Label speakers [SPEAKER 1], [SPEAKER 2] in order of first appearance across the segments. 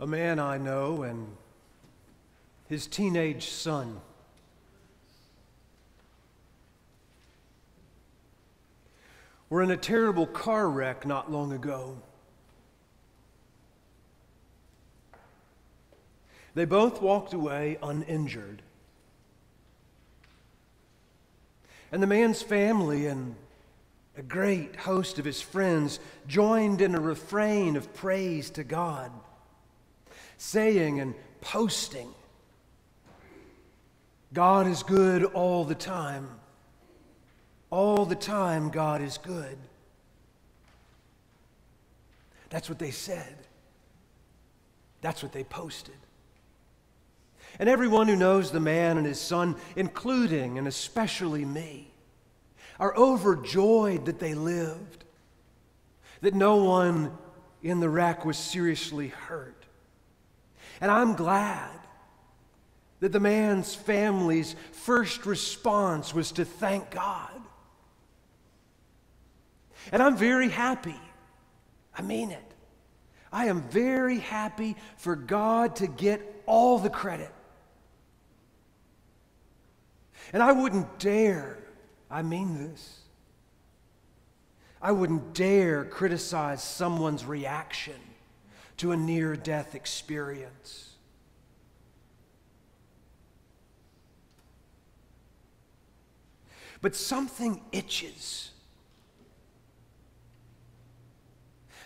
[SPEAKER 1] a man I know and his teenage son. were in a terrible car wreck not long ago. They both walked away uninjured. And the man's family and a great host of his friends joined in a refrain of praise to God, saying and posting, God is good all the time. All the time, God is good. That's what they said. That's what they posted. And everyone who knows the man and his son, including and especially me, are overjoyed that they lived, that no one in the wreck was seriously hurt. And I'm glad that the man's family's first response was to thank God. And I'm very happy. I mean it. I am very happy for God to get all the credit. And I wouldn't dare, I mean this, I wouldn't dare criticize someone's reaction to a near death experience. But something itches.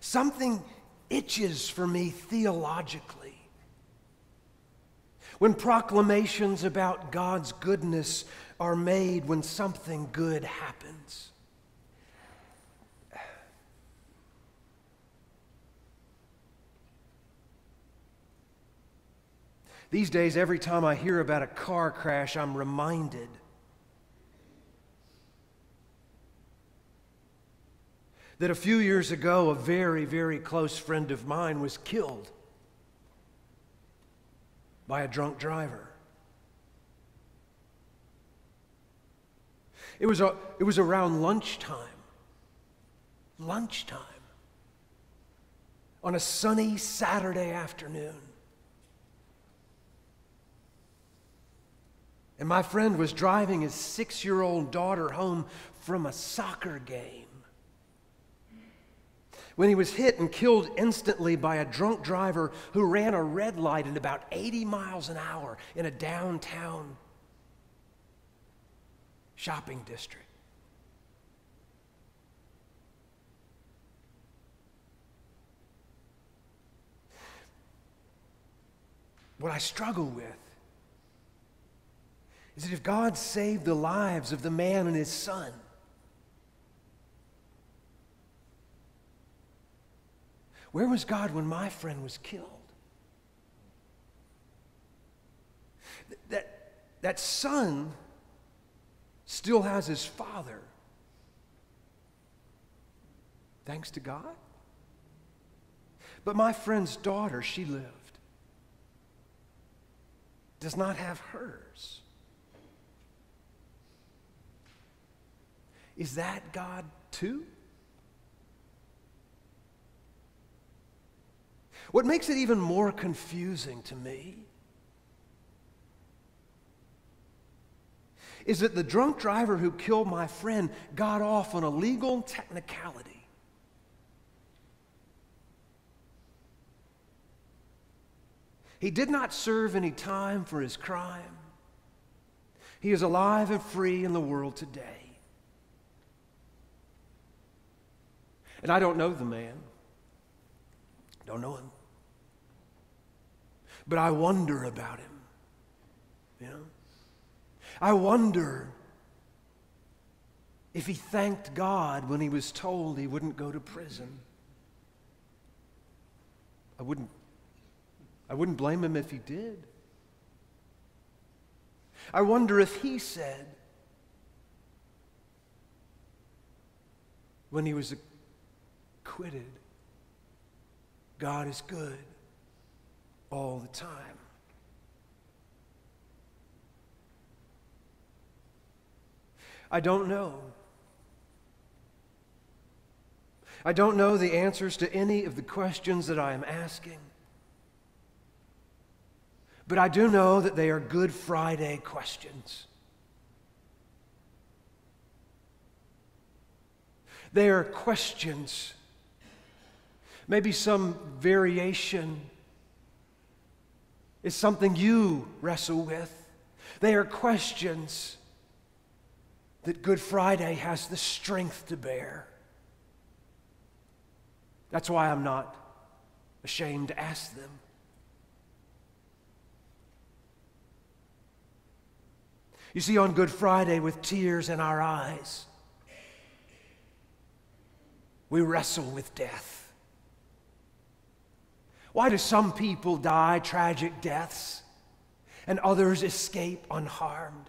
[SPEAKER 1] Something itches for me theologically when proclamations about God's goodness are made when something good happens. These days, every time I hear about a car crash, I'm reminded that a few years ago, a very, very close friend of mine was killed by a drunk driver. It was, a, it was around lunchtime. Lunchtime. On a sunny Saturday afternoon. And my friend was driving his six year old daughter home from a soccer game when he was hit and killed instantly by a drunk driver who ran a red light at about 80 miles an hour in a downtown shopping district. What I struggle with is that if God saved the lives of the man and his son, Where was God when my friend was killed? That, that son still has his father. Thanks to God. But my friend's daughter, she lived, does not have hers. Is that God too? What makes it even more confusing to me is that the drunk driver who killed my friend got off on a legal technicality. He did not serve any time for his crime. He is alive and free in the world today. And I don't know the man. Don't know him but I wonder about him. You know? I wonder if he thanked God when he was told he wouldn't go to prison. I wouldn't, I wouldn't blame him if he did. I wonder if he said, when he was acquitted, God is good all the time. I don't know. I don't know the answers to any of the questions that I am asking. But I do know that they are Good Friday questions. They are questions, maybe some variation is something you wrestle with. They are questions that Good Friday has the strength to bear. That's why I'm not ashamed to ask them. You see, on Good Friday, with tears in our eyes, we wrestle with death. Why do some people die tragic deaths and others escape unharmed?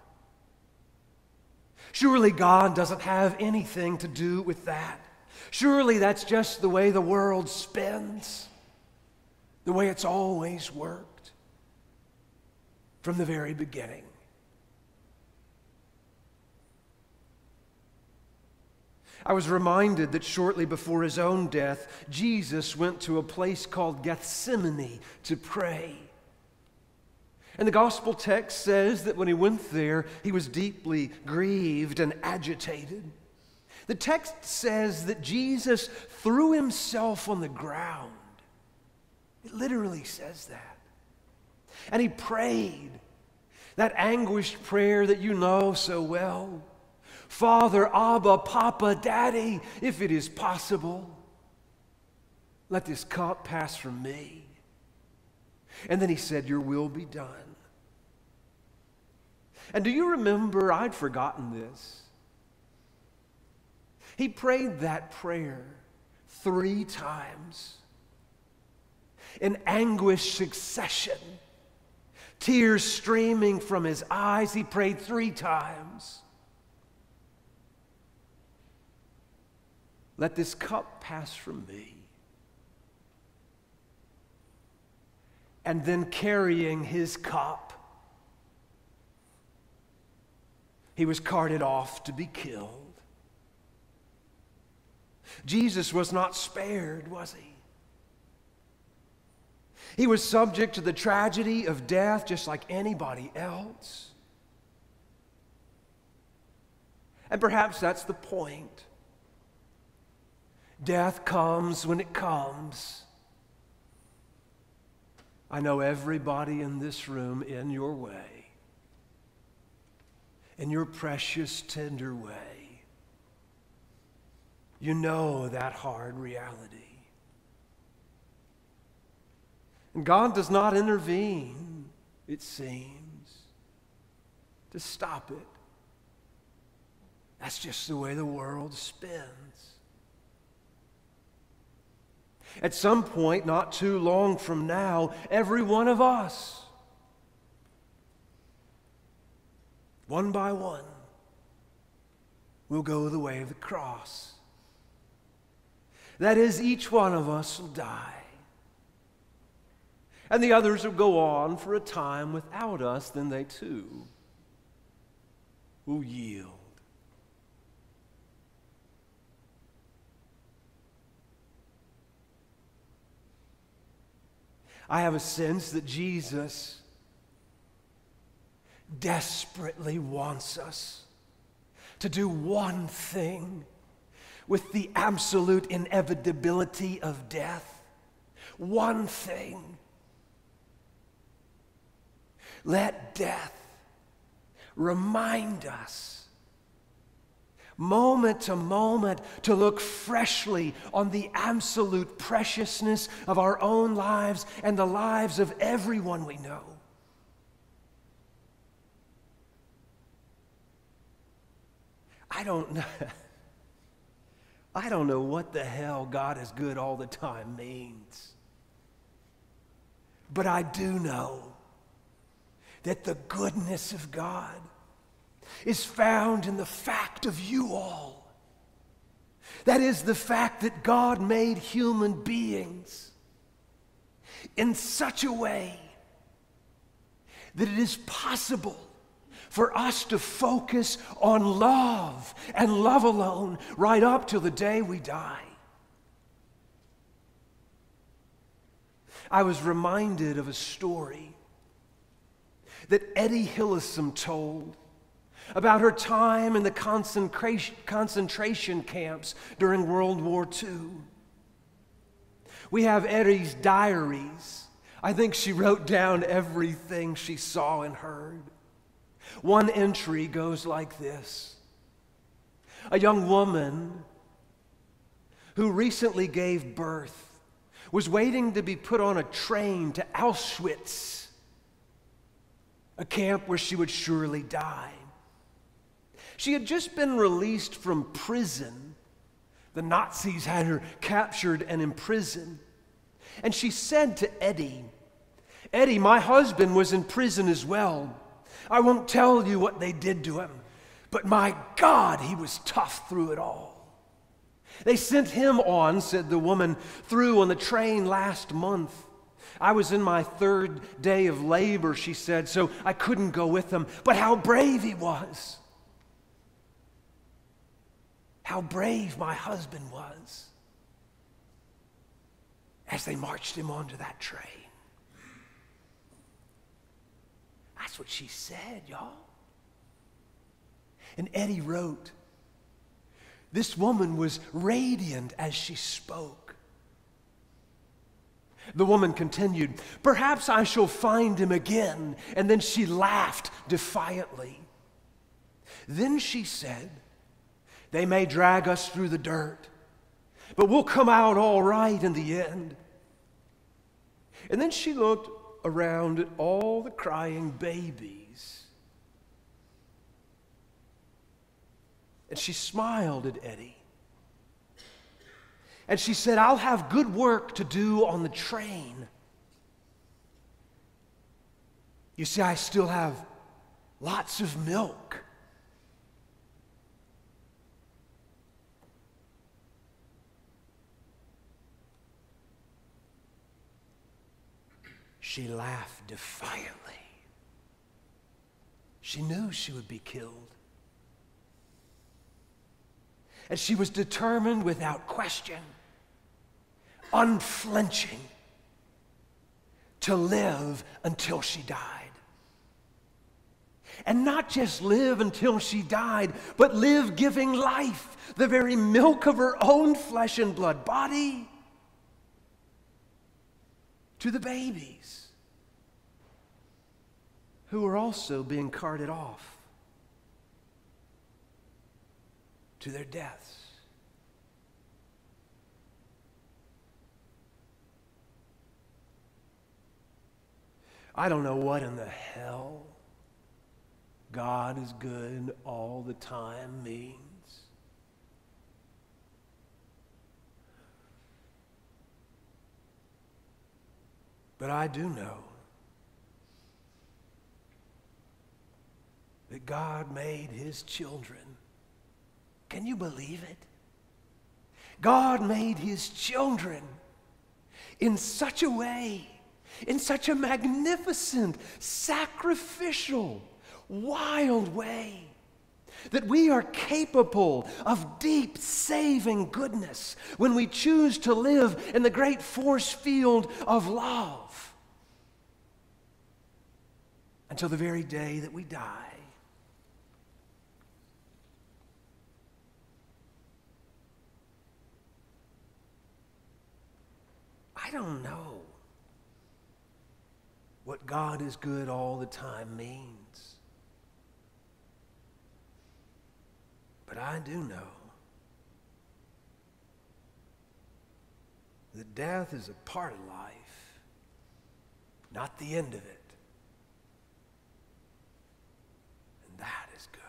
[SPEAKER 1] Surely God doesn't have anything to do with that. Surely that's just the way the world spins, the way it's always worked from the very beginning. I was reminded that shortly before his own death, Jesus went to a place called Gethsemane to pray. And the gospel text says that when he went there, he was deeply grieved and agitated. The text says that Jesus threw himself on the ground. It literally says that. And he prayed that anguished prayer that you know so well. Father, Abba, Papa, Daddy, if it is possible, let this cup pass from me. And then he said, Your will be done. And do you remember? I'd forgotten this. He prayed that prayer three times in anguished succession, tears streaming from his eyes. He prayed three times. Let this cup pass from me. And then carrying his cup, he was carted off to be killed. Jesus was not spared, was he? He was subject to the tragedy of death just like anybody else. And perhaps that's the point. Death comes when it comes. I know everybody in this room in your way, in your precious, tender way. You know that hard reality. And God does not intervene, it seems, to stop it. That's just the way the world spins. At some point, not too long from now, every one of us, one by one, will go the way of the cross. That is, each one of us will die. And the others will go on for a time without us, then they too will yield. I have a sense that Jesus desperately wants us to do one thing with the absolute inevitability of death. One thing. Let death remind us moment to moment, to look freshly on the absolute preciousness of our own lives and the lives of everyone we know. I don't know. I don't know what the hell God is good all the time means. But I do know that the goodness of God is found in the fact of you all. That is the fact that God made human beings in such a way that it is possible for us to focus on love and love alone right up till the day we die. I was reminded of a story that Etty Hillesum told about her time in the concentration camps during World War II. We have Etty's diaries. I think she wrote down everything she saw and heard. One entry goes like this A young woman who recently gave birth was waiting to be put on a train to Auschwitz, a camp where she would surely die. She had just been released from prison. The Nazis had her captured and imprisoned. And she said to Etty, Etty, my husband was in prison as well. I won't tell you what they did to him, but my God, he was tough through it all. They sent him on, said the woman, through on the train last month. I was in my third day of labor, she said, so I couldn't go with them. But how brave he was! How brave my husband was as they marched him onto that train. That's what she said, y'all. And Etty wrote, This woman was radiant as she spoke. The woman continued, Perhaps I shall find him again. And then she laughed defiantly. Then she said, They may drag us through the dirt, but we'll come out all right in the end. And then she looked around at all the crying babies. And she smiled at Etty. And she said, I'll have good work to do on the train. You see, I still have lots of milk. She laughed defiantly. She knew she would be killed. And she was determined without question, unflinching, to live until she died. And not just live until she died, but live giving life, the very milk of her own flesh and blood body, to the babies who are also being carted off to their deaths. I don't know what in the hell God is good all the time means. But I do know that God made his children. Can you believe it? God made his children in such a way, in such a magnificent, sacrificial, wild way, that we are capable of deep saving goodness when we choose to live in the great force field of love until the very day that we die. I don't know what God is good all the time means. But I do know that death is a part of life, not the end of it. And that is good.